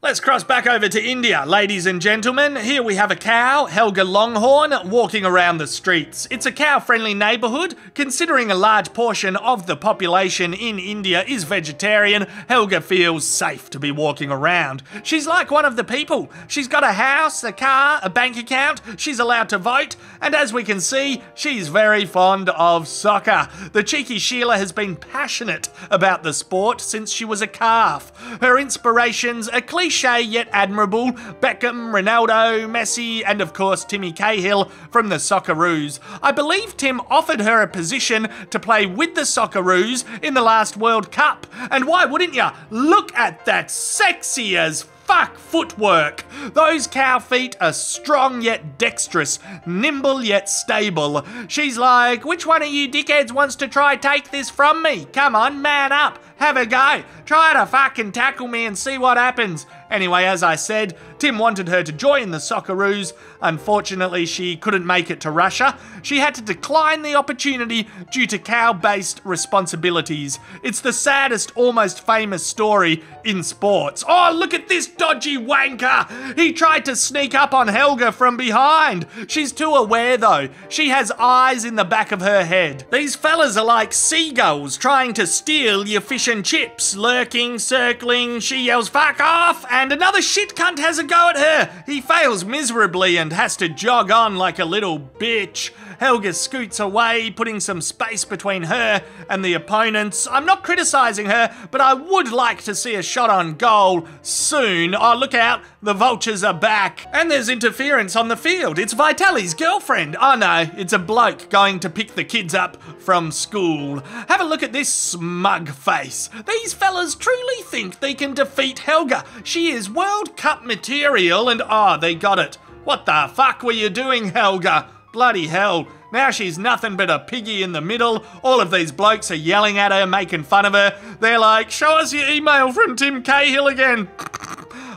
Let's cross back over to India, ladies and gentlemen. Here we have a cow, Helga Longhorn, walking around the streets. It's a cow friendly neighbourhood. Considering a large portion of the population in India is vegetarian, Helga feels safe to be walking around. She's like one of the people. She's got a house, a car, a bank account, she's allowed to vote, and as we can see, she's very fond of soccer. The cheeky Sheila has been passionate about the sport since she was a calf. Her inspirations are clear cliche yet admirable Beckham, Ronaldo, Messi, and of course Timmy Cahill from the Socceroos. I believe Tim offered her a position to play with the Socceroos in the last World Cup. And why wouldn't you? Look at that sexy as fuck footwork. Those cow feet are strong yet dexterous, nimble yet stable. She's like, which one of you dickheads wants to try take this from me? Come on, man up. Have a go. Try to fucking tackle me and see what happens. Anyway, as I said, Tim wanted her to join the Socceroos. Unfortunately, she couldn't make it to Russia. She had to decline the opportunity due to cow based responsibilities. It's the saddest, almost famous story in sports. Oh, look at this dodgy wanker! He tried to sneak up on Helga from behind. She's too aware though. She has eyes in the back of her head. These fellas are like seagulls trying to steal your and chips, lurking, circling. She yells, fuck off! And another shit cunt has a go at her. He fails miserably and has to jog on like a little bitch. Helga scoots away, putting some space between her and the opponents. I'm not criticising her, but I would like to see a shot on goal soon. Oh, look out, the vultures are back. And there's interference on the field. It's Vitali's girlfriend. Oh no, it's a bloke going to pick the kids up from school. Have a look at this smug face. These fellas truly think they can defeat Helga. She is World Cup material and ah, oh, they got it. What the fuck were you doing, Helga? Bloody hell. Now she's nothing but a piggy in the middle. All of these blokes are yelling at her, making fun of her. They're like, show us your email from Tim Cahill again.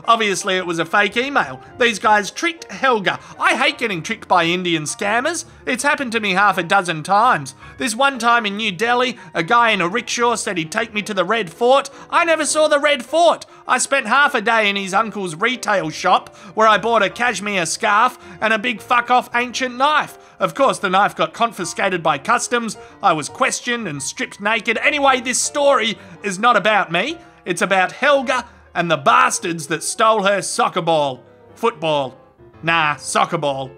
Obviously, it was a fake email. These guys tricked Helga. I hate getting tricked by Indian scammers. It's happened to me half a dozen times. This one time in New Delhi, a guy in a rickshaw said he'd take me to the Red Fort. I never saw the Red Fort. I spent half a day in his uncle's retail shop where I bought a cashmere scarf and a big fuck off ancient knife. Of course, the knife got confiscated by customs. I was questioned and stripped naked. Anyway, this story is not about me. It's about Helga and the bastards that stole her soccer ball. Football. Nah, soccer ball.